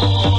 Oh.